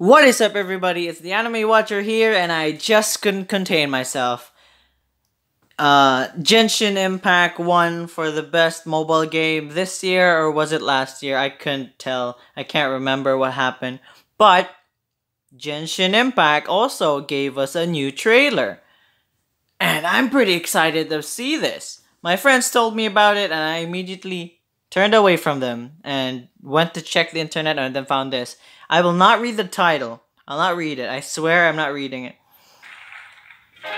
What is up, everybody? It's the Anime Watcher here, and I just couldn't contain myself. Uh, Genshin Impact won for the best mobile game this year, or was it last year? I couldn't tell. I can't remember what happened. But Genshin Impact also gave us a new trailer. And I'm pretty excited to see this. My friends told me about it, and I immediately turned away from them and went to check the internet and then found this. I will not read the title. I'll not read it. I swear I'm not reading it. The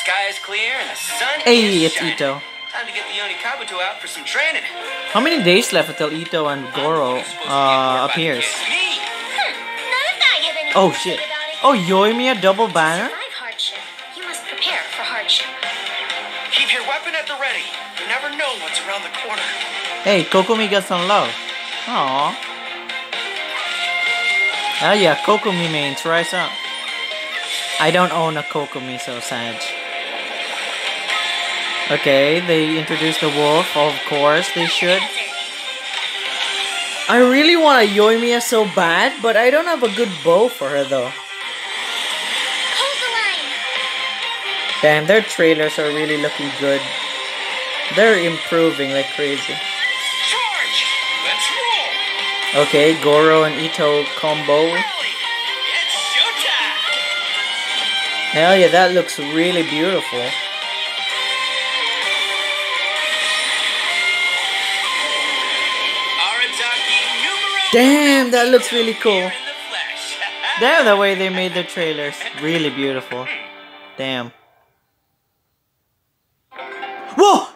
sky is clear and the sun Hey, is it's shining. Itto. Time to get the Onikabuto out for some training. How many days left until Itto and Goro You're supposed to get more uh, appears? kids. Me. None of that you have any Oh to shit. say about it. Oh, Yoimiya double banner? Keep your weapon at the ready. You never know what's around the corner. Hey, Kokomi got some love. Aww. Oh yeah, Kokomi mains, rise up. I don't own a Kokomi, so sad. Okay, they introduced the wolf, of course they should. I really want a Yoimiya so bad, but I don't have a good bow for her though. Damn, their trailers are really looking good. They're improving like crazy. Okay, Goro and Itto combo. Hell yeah, that looks really beautiful. Damn, that looks really cool. here in the. Damn, the way they made the trailers. Really beautiful. Damn. Whoa!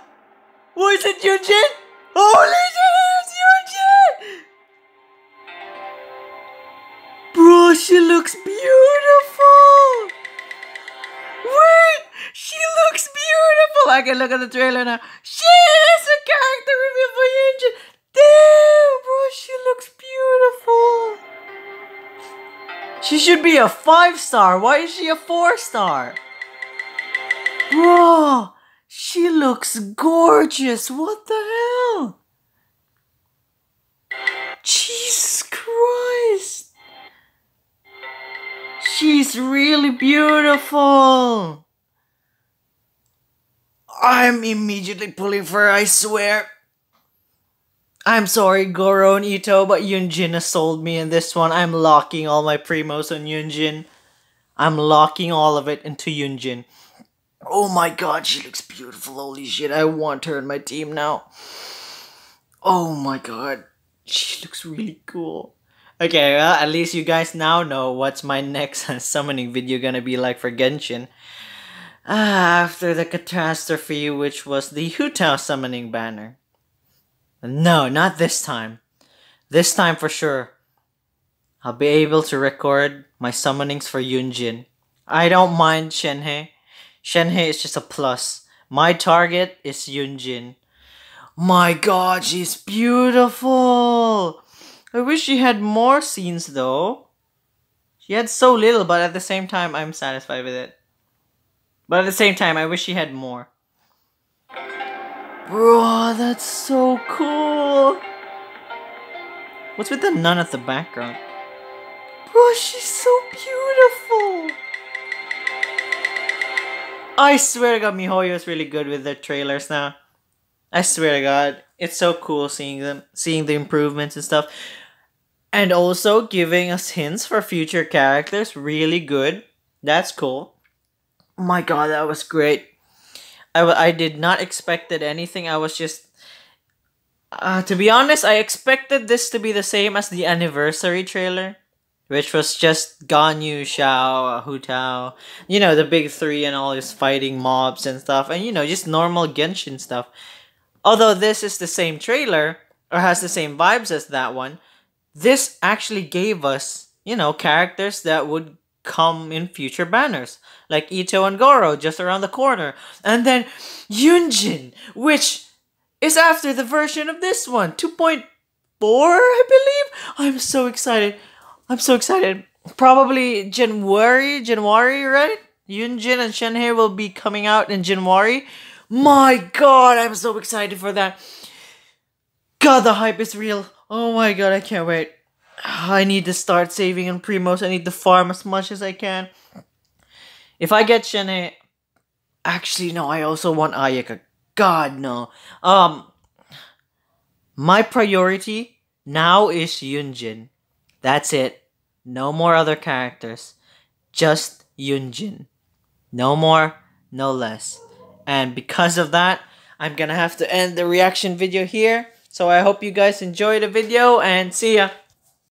What is it, Yunjin? Holy shit, it's Yunjin! Bro, she looks beautiful! Wait! She looks beautiful! I can look at the trailer now. Shit, it's a character review for Yunjin! Damn, bro, she looks beautiful! She should be a five star. Why is she a four star? Bro, she looks gorgeous. What the hell? Jesus Christ. She's really beautiful. I'm immediately pulling for her, I swear. I'm sorry, Goro and Itto, but Yunjin has sold me in this one. I'm locking all my primos on Yunjin. I'm locking all of it into Yunjin. Oh my god, she looks beautiful. Holy shit, I want her in my team now. Oh my god, she looks really cool. Okay, well, at least you guys now know what's my next summoning video gonna be like for Genshin. Ah, after the catastrophe, which was the Hu Tao summoning banner. No, not this time. This time for sure. I'll be able to record my summonings for Yunjin. I don't mind Shenhe. Shenhe is just a plus. My target is Yunjin. My god, she's beautiful! I wish she had more scenes though. She had so little, but at the same time, I'm satisfied with it. But at the same time, I wish she had more. Bro, that's so cool. What's with the nun at the background? Bro, she's so beautiful. I swear to God, Mihoyo is really good with the trailers now. I swear to God, it's so cool seeing them, seeing the improvements and stuff, and also giving us hints for future characters. Really good. That's cool. my God, that was great. I, I did not expected anything. I was just uh, to be honest, I expected this to be the same as the anniversary trailer, which was just Ganyu, Xiao, Hu Tao, you know, the big three and all this fighting mobs and stuff, and you know, just normal Genshin stuff. Although this is the same trailer, or has the same vibes as that one, this actually gave us, you know, characters that would come in future banners, like Itto and Goro just around the corner, and then Yunjin, which is after the version of this one, 2.4, I believe. I'm so excited. I'm so excited. Probably January, January, right? Yunjin and Shenhe will be coming out in January. My god, I'm so excited for that. God, the hype is real. Oh my god, I can't wait. I need to start saving on Primos. I need to farm as much as I can. If I get Shenhe, actually no, I also want Ayaka. God no. Um, my priority now is Yunjin. That's it. No more other characters. Just Yunjin. No more, no less. And because of that, I'm gonna have to end the reaction video here. So I hope you guys enjoy the video and see ya.